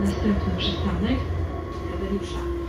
Następny przystanek Eweliusza.